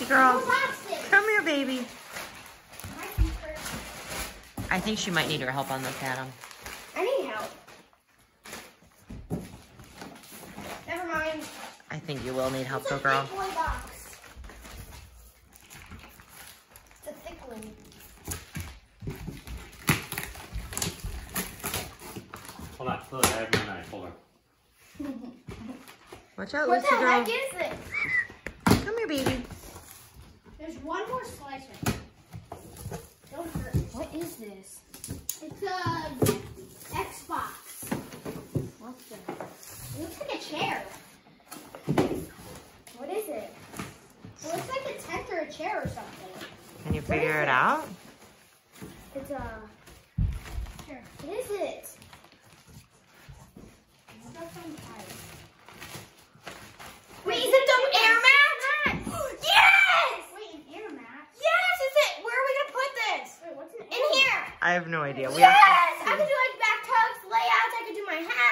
Gypsy Girls. Come here, baby. I think she might need your help on this, Adam. I need help. Never mind. I think you will need help, though, girl. Toy box. It's Hold on, hold on, I have my knife, hold on. Watch out, Lucy girl. What the heck is it? Come here, baby. There's one more slice right there. Don't hurt. What is this? It's a Xbox. What the? It looks like a chair. What is it? It looks like a tent or a chair or something. Can you figure it out? It's a. Here. What is it? Wait, is it the air mat? yes! Wait, an air mat? Yes, is it? Where are we gonna put this? Wait, what's an In here. I have no idea. We Yes! have I could do like back tucks, layouts. I could do my half.